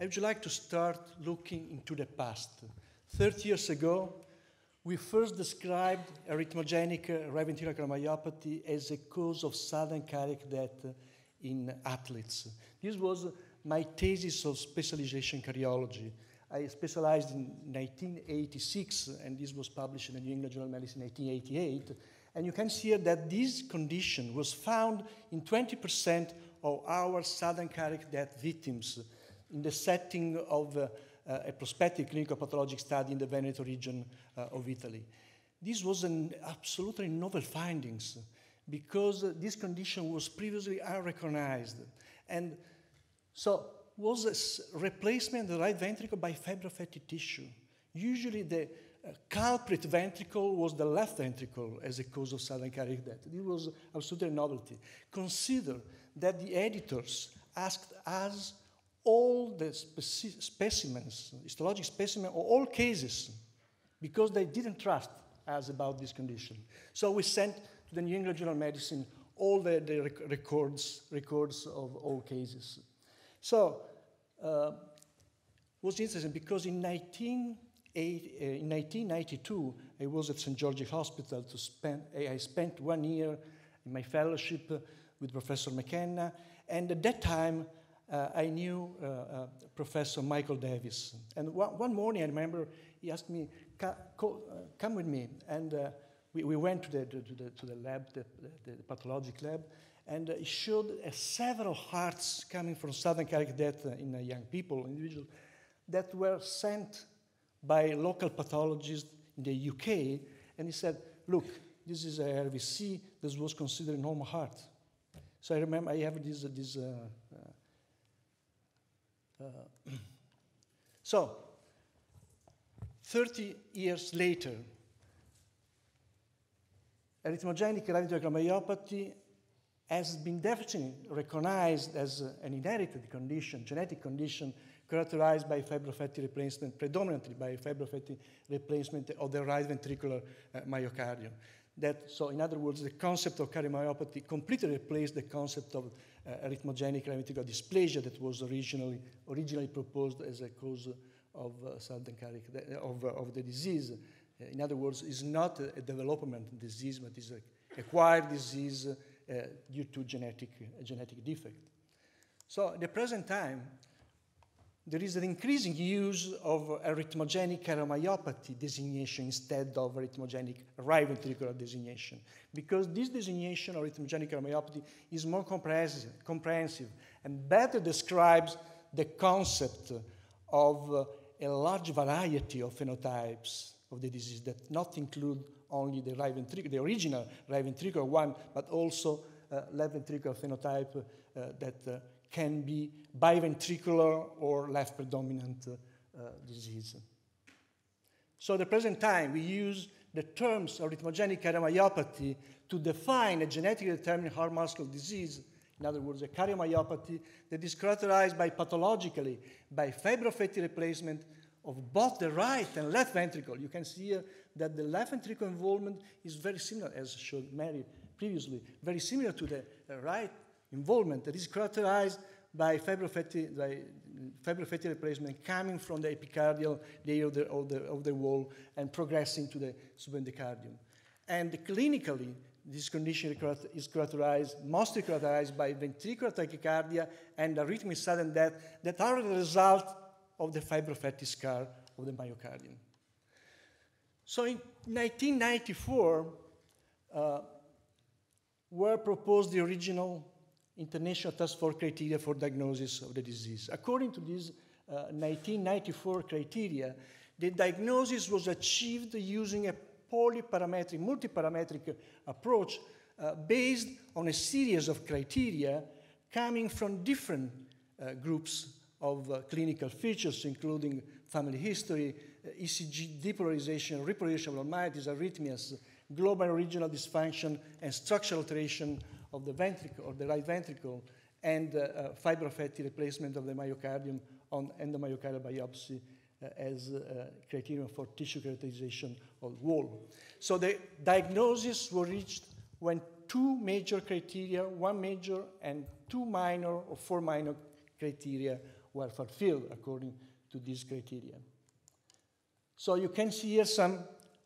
I would like to start looking into the past. 30 years ago, we first described arrhythmogenic right cardiomyopathy as a cause of sudden cardiac death in athletes. This was my thesis of specialization cardiology. I specialized in 1986, and this was published in the New England Journal of Medicine in 1988. And you can see that this condition was found in 20% of our sudden cardiac death victims in the setting of uh, uh, a prospective clinical pathologic study in the Veneto region uh, of Italy. This was an absolutely novel findings because this condition was previously unrecognized. And so was a replacement of the right ventricle by fibrofatty tissue. Usually the uh, culprit ventricle was the left ventricle as a cause of sudden cardiac death. It was absolutely a novelty. Consider that the editors asked us all the speci specimens, histologic specimens, or all cases, because they didn't trust us about this condition. So we sent to the New England Journal of Medicine all the, the rec records, records of all cases. So uh, was interesting because in, 19, uh, in 1992, I was at St. George's Hospital to spend, I spent one year in my fellowship with Professor McKenna, and at that time, uh, I knew uh, uh, Professor Michael Davies. And one, one, morning, I remember he asked me, come with me. And we, we, went to the, to the, to the lab, the, the, pathologic lab, and he showed several hearts coming from sudden cardiac death in young people, individuals, that were sent by local pathologists in the UK. And he said, look, this is a RVC. This was considered normal heart. So I remember I have this, this uh, uh, so, 30 years later, arrhythmogenic right myopathy has been definitely recognized as an inherited condition, genetic condition, characterized by fibrofatty replacement, predominantly by fibrofatty replacement of the right ventricular uh, myocardium. That, so in other words, the concept of cardiomyopathy completely replaced the concept of arrhythmogenic ventricular dysplasia that was originally, originally proposed as a cause of uh, cardiac of, uh, of the disease. Uh, in other words, it's not a, development disease, but it's an acquired disease uh, due to genetic, genetic defect. So at the present time, there is an increasing use of arrhythmogenic cardiomyopathy designation instead of arrhythmogenic right ventricular designation, because this designation of arrhythmogenic cardiomyopathy is more comprehensive, comprehensive and better describes the concept of uh, a large variety of phenotypes of the disease that not include only the right ventricular, the original right ventricular one, but also uh, left ventricular phenotype uh, that uh, can be biventricular or left predominant uh, disease. So at the present time, we use the terms arrhythmogenic cardiomyopathy to define a genetically determined heart muscle disease, in other words, a cardiomyopathy that is characterized by pathologically by fibrofatty replacement of both the right and left ventricle. You can see here that the left ventricle involvement is very similar, as showed Mary previously, very similar to the right involvement that is characterized by fibrofatty, by replacement coming from the epicardial layer of the, of the, of the wall and progressing to the subendocardium. And clinically, this condition is characterized, mostly characterized by ventricular tachycardia and arrhythmic sudden death that are the result of the fibrofatty scar of the myocardium. So in 1994, uh, were proposed the original International Task Force criteria for diagnosis of the disease. According to these uh, 1994 criteria, the diagnosis was achieved using a polyparametric, multiparametric approach uh, based on a series of criteria coming from different uh, groups of uh, clinical features, including family history, uh, ECG depolarization, repolarization abnormalities, arrhythmias, global and regional dysfunction, and structural alteration of the ventricle, or the right ventricle, and uh, uh, fibrofatty replacement of the myocardium on endomyocardial biopsy uh, as uh, criterion for tissue characterization of wall. So the diagnosis was reached when two major criteria, one major and two minor or four minor criteria were fulfilled according to these criteria. So you can see here some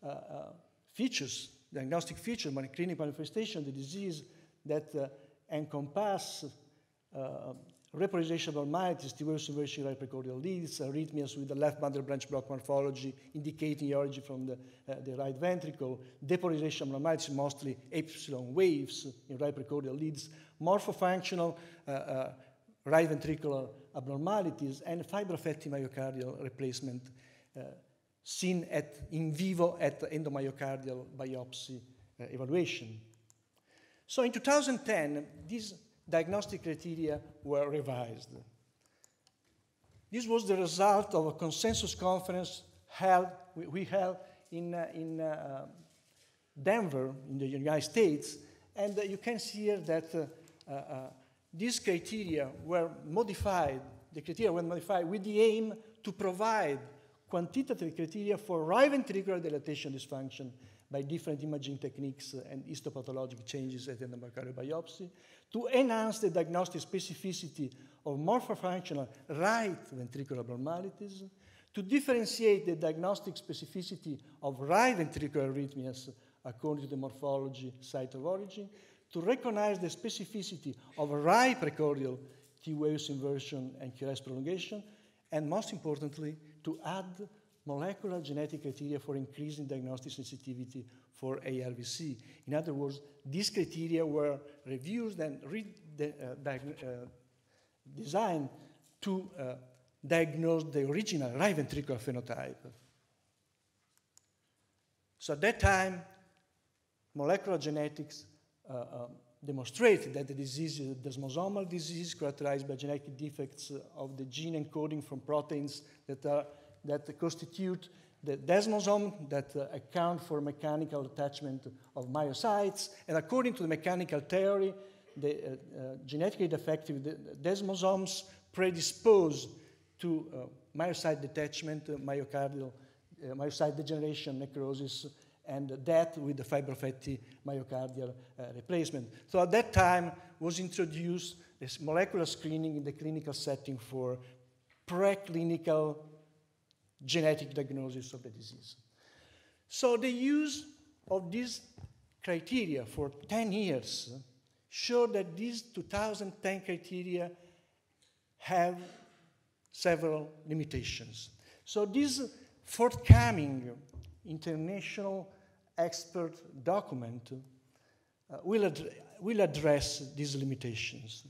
uh, uh, features, diagnostic features, clinical manifestation the disease that uh, encompass uh, repolarization abnormalities, inversion right precordial leads, arrhythmias with the left bundle branch block morphology indicating the origin from the, uh, the right ventricle, depolarization abnormalities, mostly epsilon waves in right precordial leads, morphofunctional right ventricular abnormalities, and fibrofatty myocardial replacement seen at in vivo at endomyocardial biopsy evaluation. So in 2010, these diagnostic criteria were revised. This was the result of a consensus conference held, we, held in, uh, in uh, Denver, in the United States, and uh, you can see here that uh, uh, these criteria were modified, the criteria were modified with the aim to provide quantitative criteria for right ventricular dilatation dysfunction by different imaging techniques and histopathologic changes at endomyocardial biopsy, to enhance the diagnostic specificity of morphofunctional right ventricular abnormalities, to differentiate the diagnostic specificity of right ventricular arrhythmias according to the morphology site of origin, to recognize the specificity of right precordial T waves inversion and QRS prolongation, and most importantly, to add molecular genetic criteria for increasing diagnostic sensitivity for ARVC. In other words, these criteria were reviewed and uh, uh, designed to uh, diagnose the original right ventricular phenotype. So at that time, molecular genetics uh, um, demonstrated that the disease is a desmosomal disease characterized by genetic defects of the gene encoding from proteins that are that constitute the desmosome that uh, account for mechanical attachment of myocytes. And according to the mechanical theory, the uh, uh, genetically defective desmosomes predispose to uh, myocyte detachment, uh, myocardial, uh, myocyte degeneration, necrosis, and death with the fibrofatty myocardial replacement. So at that time was introduced this molecular screening in the clinical setting for preclinical genetic diagnosis of the disease. So the use of these criteria for 10 years showed that these 2010 criteria have several limitations. So this forthcoming international expert document uh, will, ad will address these limitations.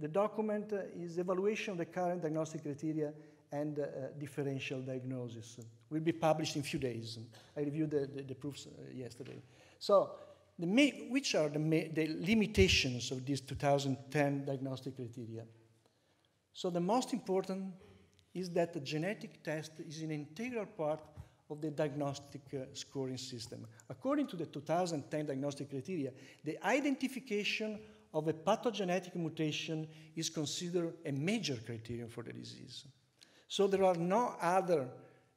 The document uh, is evaluation of the current diagnostic criteria and uh, differential diagnosis. Will be published in a few days. I reviewed the, the, the proofs uh, yesterday. So, which are the, the limitations of these 2010 diagnostic criteria? So, the most important is that the genetic test is an integral part of the diagnostic uh, scoring system. According to the 2010 diagnostic criteria, the identification of a pathogenetic mutation is considered a major criterion for the disease. So there are no other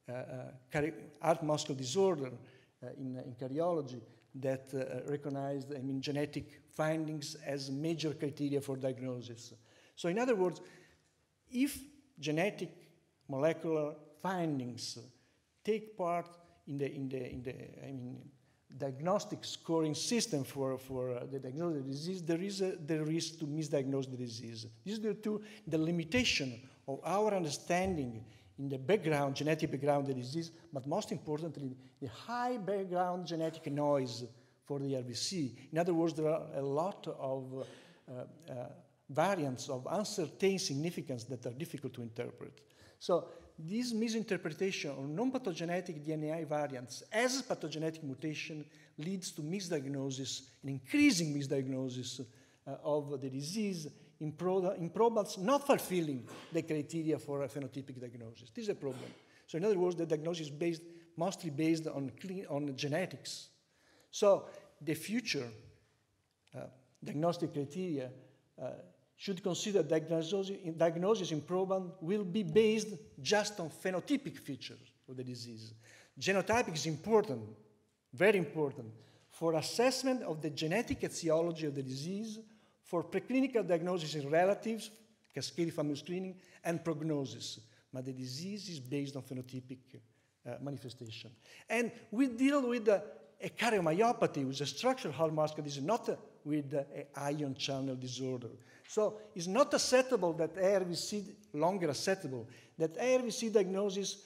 uh, uh, heart muscle disorder uh, in, in cardiology that uh, recognized I mean, genetic findings as major criteria for diagnosis. So in other words, if genetic molecular findings take part in the, in the, in the I mean, diagnostic scoring system for, for uh, the diagnosis of the disease, there is a, the risk to misdiagnose the disease. This is due to the limitation of our understanding in the background, genetic background of the disease, but most importantly, the high background genetic noise for the ARVC. In other words, there are a lot of uh, uh, variants of uncertain significance that are difficult to interpret. So this misinterpretation of non-pathogenetic DNA variants as pathogenetic mutation leads to misdiagnosis, an increasing misdiagnosis uh, of the disease improbables not fulfilling the criteria for a phenotypic diagnosis. This is a problem. So in other words, the diagnosis is based, mostly based on, clean, on genetics. So the future uh, diagnostic criteria uh, should consider diagnosis, diagnosis improbable will be based just on phenotypic features of the disease. Genotyping is important, very important, for assessment of the genetic etiology of the disease for preclinical diagnosis in relatives cascade family screening, and prognosis. But the disease is based on phenotypic uh, manifestation. And we deal with uh, a cardiomyopathy with a structural hallmark disease, not uh, with uh, an ion channel disorder. So it's not acceptable that ARVC, longer acceptable, that ARVC diagnosis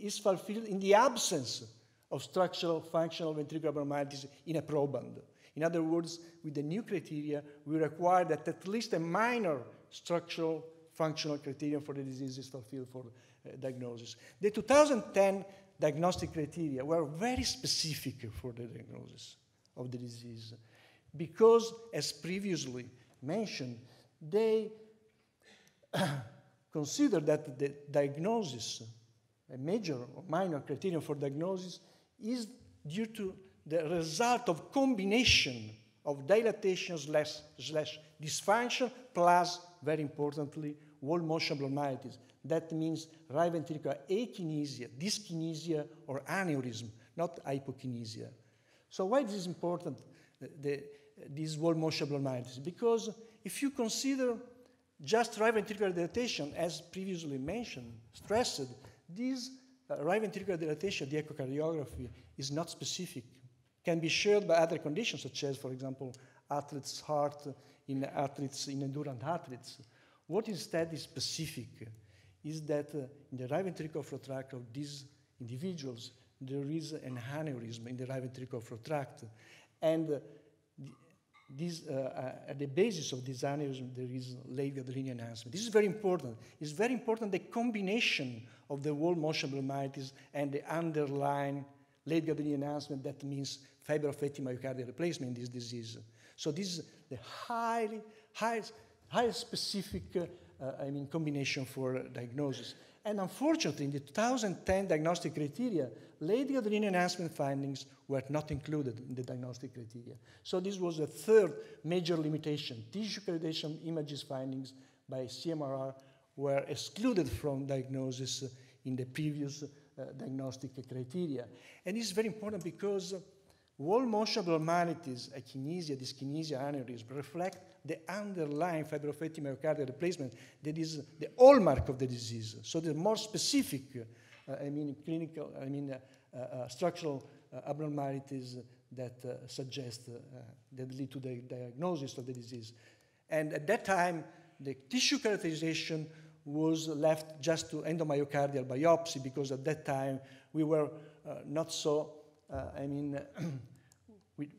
is fulfilled in the absence of structural functional ventricular abnormalities in a proband. In other words, with the new criteria, we require that at least a minor structural functional criterion for the disease is fulfilled for uh, diagnosis. The 2010 diagnostic criteria were very specific for the diagnosis of the disease because, as previously mentioned, they consider that the diagnosis, a major or minor criterion for diagnosis, is due to the result of combination of dilatation slash, slash dysfunction plus, very importantly, wall motion abnormalities. That means right ventricular akinesia, dyskinesia, or aneurysm, not hypokinesia. So why this is important, the, the, these wall motion abnormalities? Because if you consider just right ventricular dilatation, as previously mentioned, stressed, this uh, right ventricular dilatation, the echocardiography, is not specific. Can be shared by other conditions, such as, for example, athlete's heart in athletes, in endurance athletes. What instead is specific is that uh, in the right ventricular flow tract of these individuals, there is an aneurysm in the right ventricular flow tract. And uh, this, uh, uh, at the basis of this aneurysm, there is late gadolinium enhancement. This is very important. It's very important the combination of the wall motion abnormalities and the underlying late gadolinium enhancement that means fibrofatty myocardial replacement in this disease. So this is the highly, high, high specific, uh, uh, I mean, combination for diagnosis. And unfortunately, in the 2010 diagnostic criteria, late gadolinium enhancement findings were not included in the diagnostic criteria. So this was the third major limitation. Tissue correlation images findings by CMR were excluded from diagnosis in the previous diagnostic criteria. And this is very important because wall motion abnormalities, akinesia, dyskinesia, aneurysm, reflect the underlying fibrofatty myocardial replacement that is the hallmark of the disease. So the more specific, uh, I mean, clinical, I mean, uh, uh, structural abnormalities that suggest, that lead to the diagnosis of the disease. And at that time, the tissue characterization was left just to endomyocardial biopsy because at that time we were uh, not so, uh, I mean, we,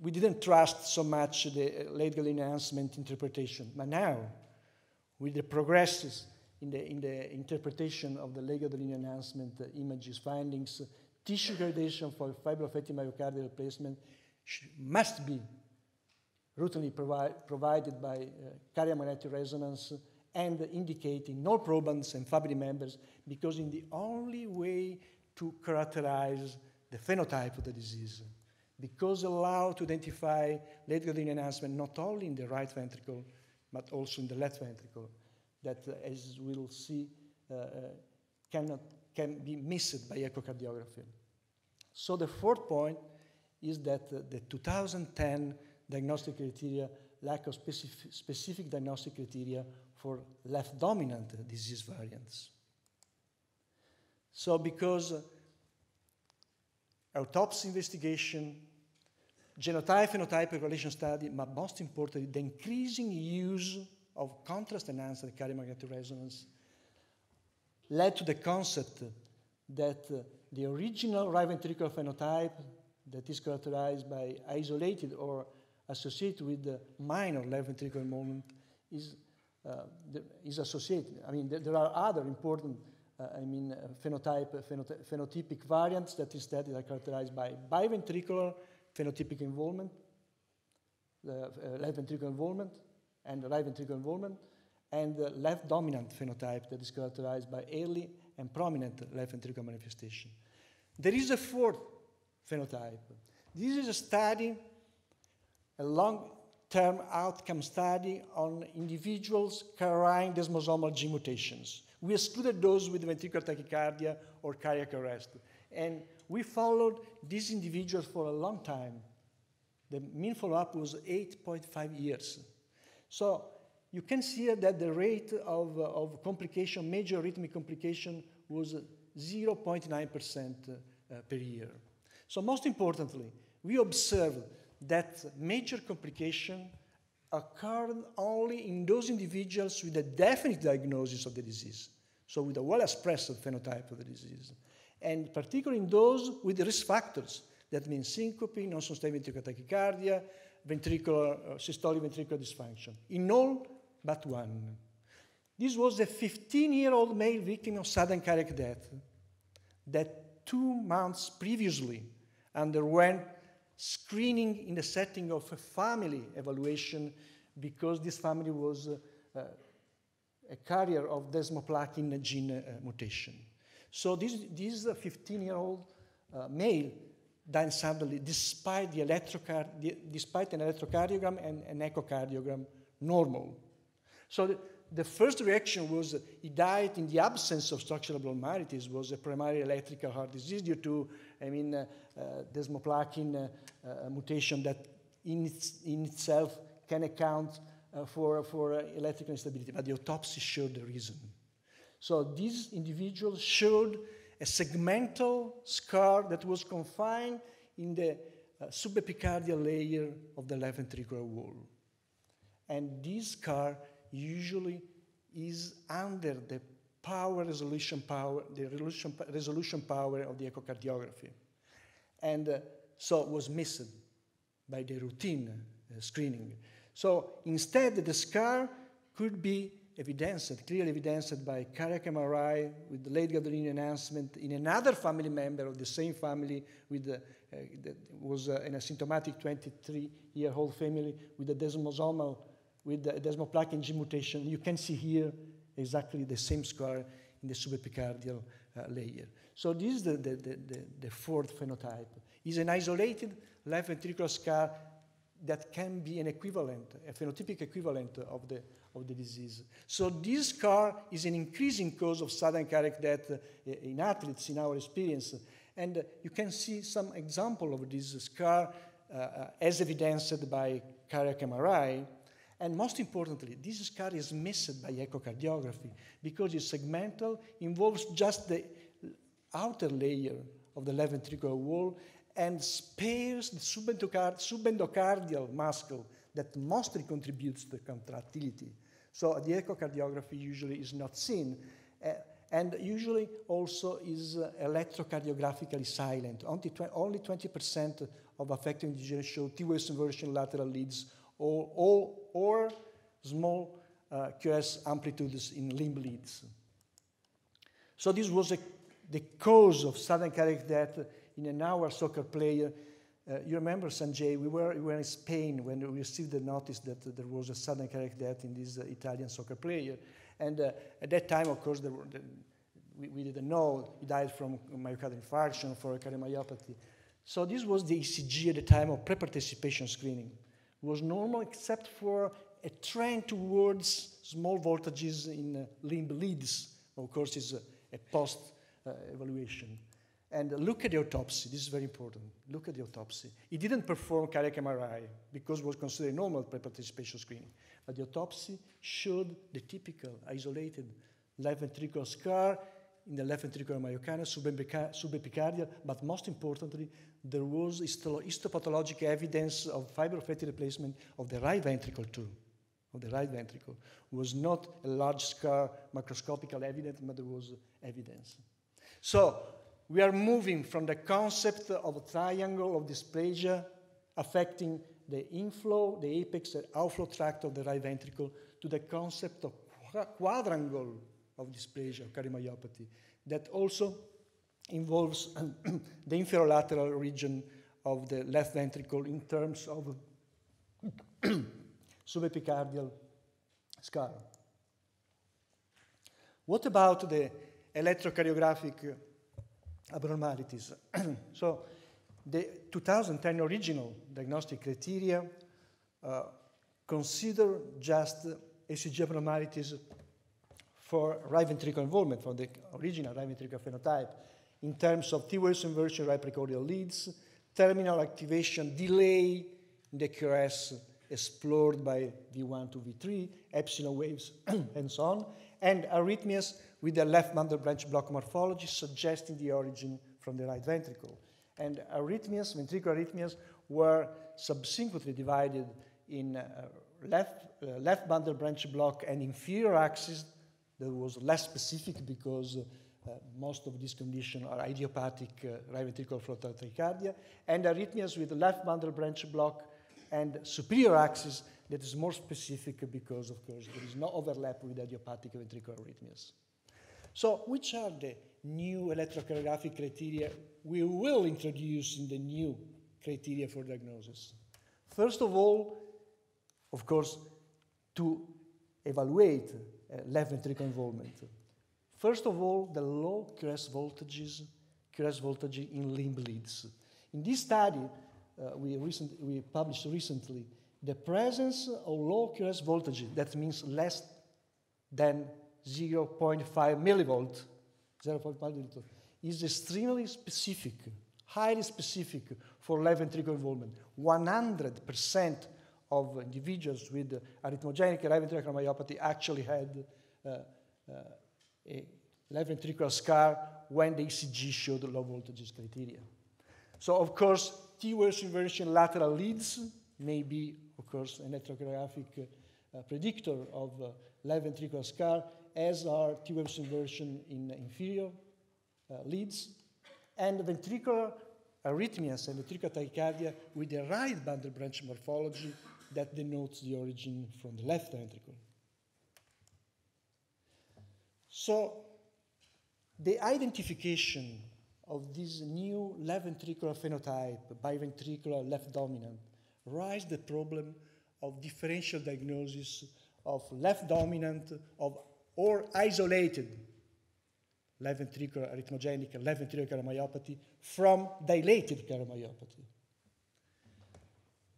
we didn't trust so much the legal enhancement interpretation. But now, with the progresses in the, in the interpretation of the legal enhancement uh, images findings, tissue gradation for fibrofatty myocardial replacement must be routinely provi provided by uh, cardiac magnetic resonance and indicating no probands and family members because in the only way to characterize the phenotype of the disease because allow to identify late gadolinium enhancement not only in the right ventricle but also in the left ventricle that uh, as we'll see uh, uh, cannot can be missed by echocardiography. So the fourth point is that uh, the 2010 diagnostic criteria lack of specific, specific diagnostic criteria for left dominant disease variants. So because autopsy investigation, genotype phenotype correlation study, but most importantly, the increasing use of contrast enhanced cardiac magnetic resonance led to the concept that uh, the original right ventricular phenotype that is characterized by isolated or associated with the minor left ventricular involvement is is associated. I mean, there are other important, uh, I mean, uh, phenotype, phenotypic variants that instead are characterized by biventricular phenotypic involvement, the left ventricular involvement, and the right ventricular involvement, and the left dominant phenotype that is characterized by early and prominent left ventricular manifestation. There is a fourth phenotype. This is a study, a long term outcome study on individuals carrying desmosomal gene mutations. We excluded those with ventricular tachycardia or cardiac arrest. And we followed these individuals for a long time. The mean follow up was 8.5 years. So you can see that the rate of, of complication, major arrhythmic complication, was 0.9% uh, per year. So most importantly, we observe that major complication occurred only in those individuals with a definite diagnosis of the disease, so with a well-expressed phenotype of the disease, and particularly in those with risk factors, that means syncope, non-sustained ventricular tachycardia, ventricular, uh, systolic ventricular dysfunction, in all but one. This was a 15-year-old male victim of sudden cardiac death that two months previously underwent screening in the setting of a family evaluation because this family was uh, uh, a carrier of desmoplakin gene uh, mutation. So this, this 15-year-old uh, male died suddenly despite, the electrocar despite an electrocardiogram and an echocardiogram normal. So the, the first reaction was he died in the absence of structural abnormalities, was a primary electrical heart disease due to, I mean, uh, uh, desmoplakin uh, uh, mutation that in, its, in itself can account uh, for, for electrical instability, but the autopsy showed the reason. So these individuals showed a segmental scar that was confined in the subepicardial layer of the left ventricular wall. And this scar usually is under the power resolution power, the resolution, resolution power of the echocardiography. And uh, so it was missed by the routine uh, screening. So instead, the scar could be evidenced, clearly evidenced by cardiac MRI with the late gadolinium enhancement in another family member of the same family with the, uh, that was uh, an asymptomatic 23-year-old family with a desmosomal with a desmoplakin gene mutation. You can see here exactly the same scar in the subepicardial uh, layer. So this is the, the, the, the, fourth phenotype. It's an isolated left ventricular scar that can be an equivalent, a phenotypic equivalent of the, of the disease. So this scar is an increasing cause of sudden cardiac death uh, in athletes in our experience. And uh, you can see some example of this scar uh, uh as evidenced by cardiac MRI. And most importantly, this scar is missed by echocardiography because it's segmental, involves just the outer layer of the left ventricular wall and spares the subendocardial muscle that mostly contributes to contractility. So the echocardiography usually is not seen. Uh, and usually also is uh, electrocardiographically silent. Only 20% of affected individuals show T-wave inversion lateral leads or, or, or small uh, QRS amplitudes in limb leads. So this was a, the cause of sudden cardiac death in an hour soccer player. Uh, you remember, Sanjay, we were, we were in Spain when we received the notice that uh, there was a sudden cardiac death in this uh, Italian soccer player. And uh, at that time, of course, were, the, we, we, didn't know. He died from myocardial infarction, for cardiomyopathy. So this was the ECG at the time of pre-participation screening was normal except for a trend towards small voltages in uh, limb leads. Of course, it's a, a post uh, evaluation. And look at the autopsy. This is very important. Look at the autopsy. He didn't perform cardiac MRI because it was considered normal pre-participation screening. But the autopsy showed the typical isolated left ventricular scar in the left ventricular myocardium, subepicardial, but most importantly, there was histopathologic evidence of fibrofatty replacement of the right ventricle too, of the right ventricle. It was not a large scar, macroscopical evidence, but there was evidence. So we are moving from the concept of a triangle of dysplasia affecting the inflow, the apex, and outflow tract of the right ventricle to the concept of quadrangle of dysplasia, cardiomyopathy, that also involves the inferolateral region of the left ventricle in terms of subepicardial scar. What about the electrocardiographic abnormalities? so, the 2010 original diagnostic criteria uh, consider just ECG abnormalities for right ventricular involvement, for the original right ventricular phenotype, in terms of T-wave inversion right precordial leads, terminal activation delay in the QRS explored by V1 to V3, epsilon waves, and so on, and arrhythmias with the left bundle branch block morphology suggesting the origin from the right ventricle. And arrhythmias, ventricular arrhythmias, were subsequently divided in uh, left, uh, left bundle branch block and inferior axis that was less specific because uh, most of these conditions are idiopathic uh, right ventricular frontal tachycardia, and arrhythmias with left bundle branch block and superior axis that is more specific because, of course, there is no overlap with idiopathic ventricular arrhythmias. So, which are the new electrocardiographic criteria we will introduce in the new criteria for diagnosis? First of all, of course, to evaluate left ventricular involvement. First of all, the low QRS voltages, QRS voltage in limb leads. In this study, uh, we, recent, we published recently, the presence of low QRS voltage, that means less than 0.5 millivolt, 0.5 millivolt, is extremely specific, highly specific for left ventricular involvement. 100% of individuals with arrhythmogenic right ventricular myopathy actually had uh, uh, a left ventricular scar when the ECG showed low voltages criteria. So, of course, T-Waves inversion lateral leads may be, of course, an electrocardiographic uh, predictor of uh, left ventricular scar, as are T-Waves inversion in inferior uh, leads, and ventricular arrhythmias and ventricular tachycardia with the right bundle branch morphology that denotes the origin from the left ventricle. So, the identification of this new left ventricular phenotype, biventricular left dominant, raised the problem of differential diagnosis of left dominant of, or isolated left ventricular arrhythmogenic left ventricular cardiomyopathy from dilated cardiomyopathy.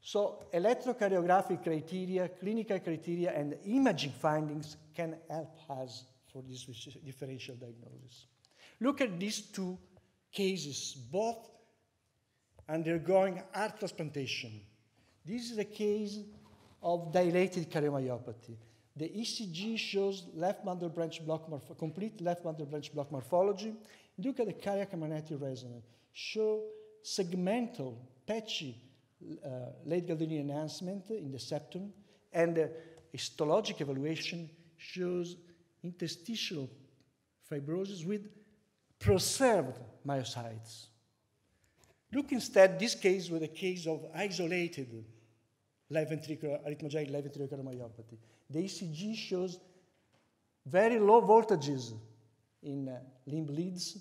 So electrocardiographic criteria, clinical criteria, and imaging findings can help us for this differential diagnosis. Look at these two cases, both undergoing heart transplantation. This is a case of dilated cardiomyopathy. The ECG shows left bundle branch block complete left bundle branch block morphology. Look at the cardiac magnetic resonance. Show segmental, patchy late gadolinium enhancement in the septum, and histologic evaluation shows interstitial fibrosis with preserved myocytes. Look instead, this case with a case of isolated left ventricular, arrhythmogenic left ventricular cardiomyopathy. The ECG shows very low voltages in uh, limb leads,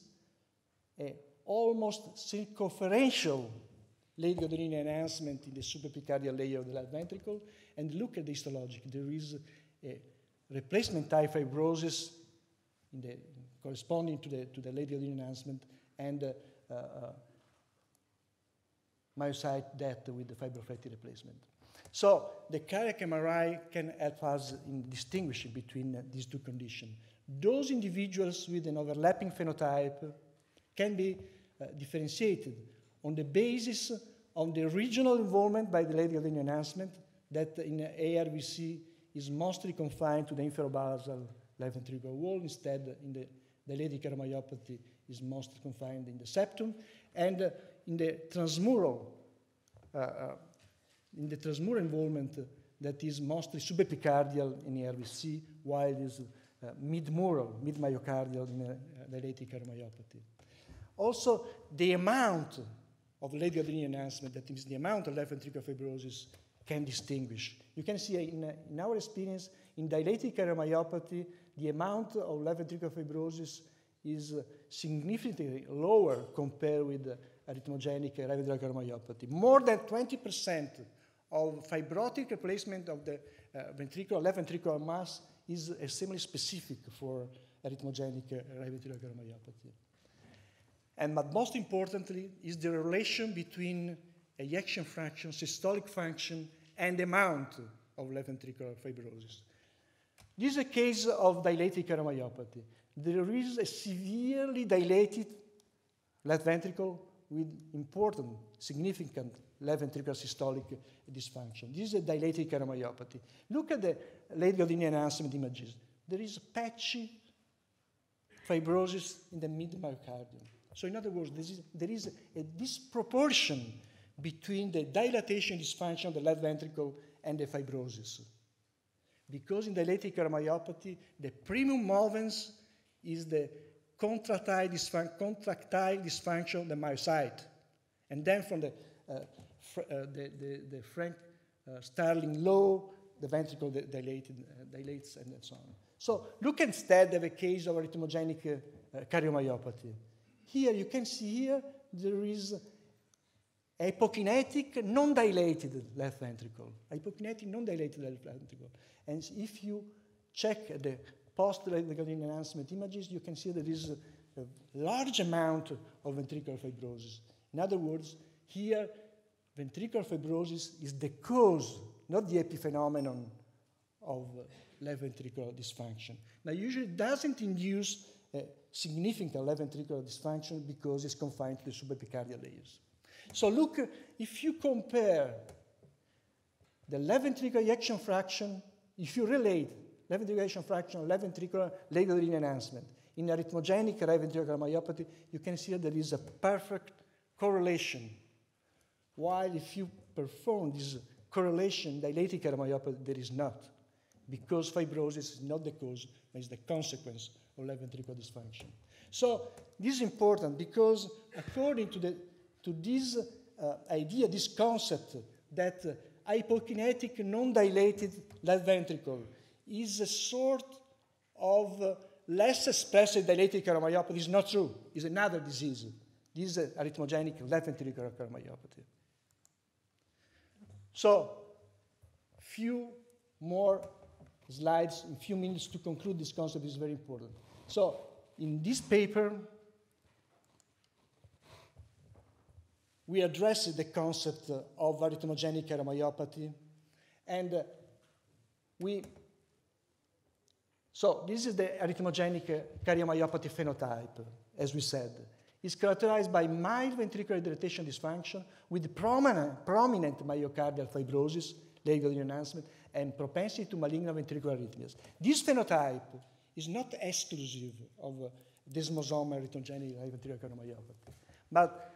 almost circumferential late gadolinium enhancement in the supraepicardial layer of the left ventricle, and look at the histologic. There is a replacement type fibrosis in the, corresponding to the, to the late gadolinium enhancement and uh, uh, myocyte death with the fibrofatty replacement. So the cardiac MRI can help us in distinguishing between uh, these two conditions. Those individuals with an overlapping phenotype can be uh, differentiated on the basis of the regional involvement by the late gadolinium enhancement that in the ARVC is mostly confined to the inferobasal left ventricular wall. Instead, in the dilated cardiomyopathy is mostly confined in the septum. And uh, in the transmural, uh, uh, in the transmural involvement, that is mostly subepicardial in RVC, while it is uh, mid-mural, mid-myocardial in uh, dilated cardiomyopathy. Also, the amount of late gadolinium enhancement, that is the amount of left ventricular fibrosis, can distinguish. You can see in, in our experience, in dilated cardiomyopathy, the amount of left ventricular fibrosis is significantly lower compared with arrhythmogenic right ventricular cardiomyopathy. More than 20% of fibrotic replacement of the uh, ventricular, left ventricular mass is extremely specific for arrhythmogenic right ventricular cardiomyopathy. And but most importantly is the relation between ejection fraction, systolic function, and amount of left ventricular fibrosis. This is a case of dilated cardiomyopathy. There is a severely dilated left ventricle with important, significant left ventricular systolic dysfunction. This is a dilated cardiomyopathy. Look at the late gadolinium enhancement images. There is patchy fibrosis in the mid myocardium. So, in other words, is, there is a disproportion between the dilatation dysfunction of the left ventricle and the fibrosis. Because in dilated cardiomyopathy, the primum movens is the contractile, dysfun- contractile dysfunction of the myocyte. And then from the, uh, fr- uh, the, the, the Frank uh, Starling law, the ventricle dilated, uh, dilates and so on. So look instead at the case of arrhythmogenic uh, cardiomyopathy. Here you can see here there is hypokinetic, non-dilated left ventricle. Hypokinetic, non-dilated left ventricle. And if you check the post-ventricular enhancement images, you can see there is a, a large amount of ventricular fibrosis. In other words, here, ventricular fibrosis is the cause, not the epiphenomenon of left ventricular dysfunction. Now, usually doesn't induce uh, significant left ventricular dysfunction because it's confined to the subepicardial layers. So look, if you compare the left ventricular ejection fraction, if you relate left ventricular ejection fraction, left ventricular late enhancement in arrhythmogenic right ventricular myopathy, you can see that there is a perfect correlation. While if you perform this correlation, dilated cardiomyopathy, there is not, because fibrosis is not the cause, but is the consequence of left ventricular dysfunction. So this is important because according to the to this uh, idea, this concept that uh, hypokinetic non-dilated left ventricle is a sort of uh, less expressive dilated cardiomyopathy is not true. It's another disease. This is arrhythmogenic left ventricular cardiomyopathy. So, few more slides, a few minutes to conclude this concept is very important. So, in this paper, we address the concept of arrhythmogenic cardiomyopathy, and uh, we so this is the arrhythmogenic uh, cardiomyopathy phenotype, as we said. It's characterized by mild ventricular dilatation dysfunction with prominent, prominent myocardial fibrosis, legal enhancement, and propensity to malignant ventricular arrhythmias. This phenotype is not exclusive of desmosomal arrhythmogenic ventricular cardiomyopathy, but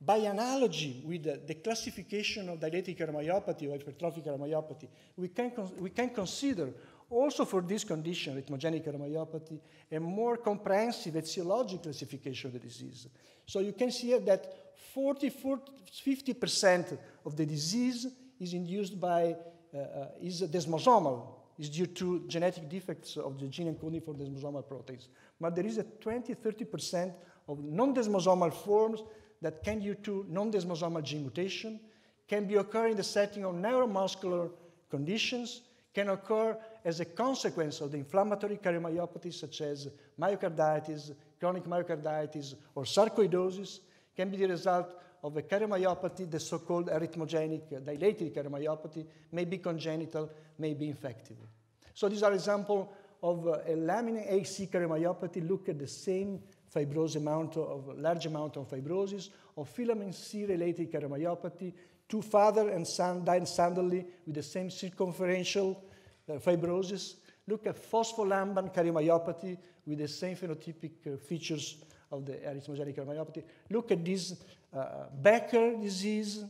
by analogy with the, the classification of dilated cardiomyopathy or hypertrophic cardiomyopathy, we can, we can consider also for this condition, arrhythmogenic cardiomyopathy, a more comprehensive etiologic classification of the disease. So you can see here that 40, 40 50% of the disease is induced by, uh, uh, is desmosomal, is due to genetic defects of the gene encoding for desmosomal proteins. But there is a 20, 30% of non-desmosomal forms that can due to non-desmosomal gene mutation, can be occur in the setting of neuromuscular conditions, can occur as a consequence of the inflammatory cardiomyopathies such as myocarditis, chronic myocarditis, or sarcoidosis, can be the result of a cardiomyopathy, the so-called arrhythmogenic dilated cardiomyopathy, may be congenital, may be infective. So these are examples of uh, a lamin A/C cardiomyopathy. Look at the same fibrosis amount of large amount of fibrosis, of filamin C-related cardiomyopathy, two father and son died suddenly with the same circumferential uh, fibrosis. Look at phospholamban cardiomyopathy with the same phenotypic uh, features of the arrhythmogenic cardiomyopathy. Look at this uh, Becker disease,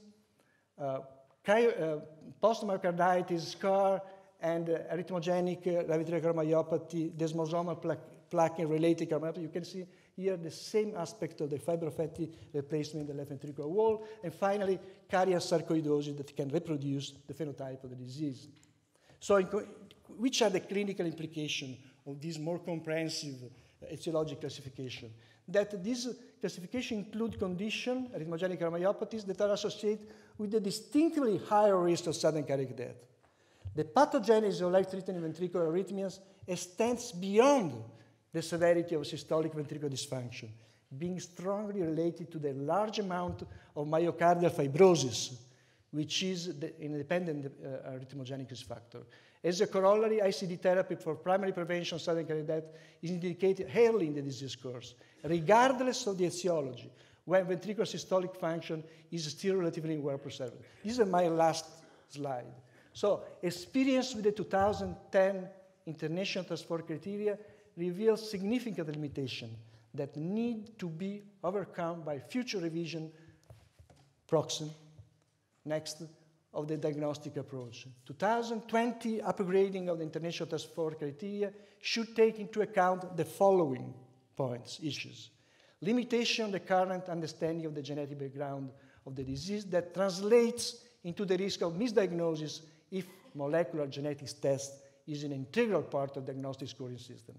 uh, uh, post-myocarditis, scar, and uh, arrhythmogenic uh, cardiomyopathy, desmosomal plaque-related cardiomyopathy. You can see here, the same aspect of the fibrofatty replacement in the left ventricular wall. And finally, cardiac sarcoidosis that can reproduce the phenotype of the disease. So, which are the clinical implications of this more comprehensive etiologic classification? That this classification include conditions, arrhythmogenic cardiomyopathies, that are associated with a distinctly higher risk of sudden cardiac death. The pathogenesis of life-threatening ventricular arrhythmias extends beyond the severity of systolic ventricular dysfunction, being strongly related to the large amount of myocardial fibrosis, which is the independent uh, arrhythmogenic risk factor. As a corollary, ICD therapy for primary prevention sudden cardiac death is indicated early in the disease course, regardless of the etiology, when ventricular systolic function is still relatively well preserved. This is my last slide. So experience with the 2010 International Force criteria reveals significant limitations that need to be overcome by future revision Proxen. next of the diagnostic approach. 2020 upgrading of the International Task Force criteria should take into account the following points, issues. Limitation of the current understanding of the genetic background of the disease that translates into the risk of misdiagnosis if molecular genetics test is an integral part of diagnostic scoring system.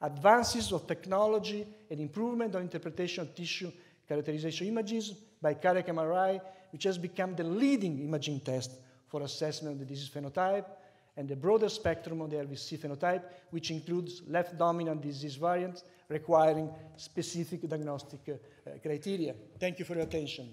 Advances of technology and improvement on interpretation of tissue characterization images by cardiac MRI, which has become the leading imaging test for assessment of the disease phenotype, and the broader spectrum of the LVC phenotype, which includes left dominant disease variants requiring specific diagnostic uh, criteria. Thank you for your attention.